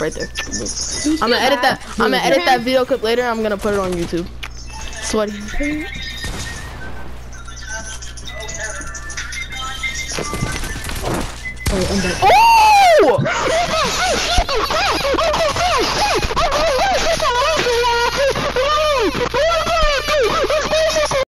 right there. I'm gonna edit that. I'm gonna edit that video clip later. I'm gonna put it on YouTube. Sweaty. Oh!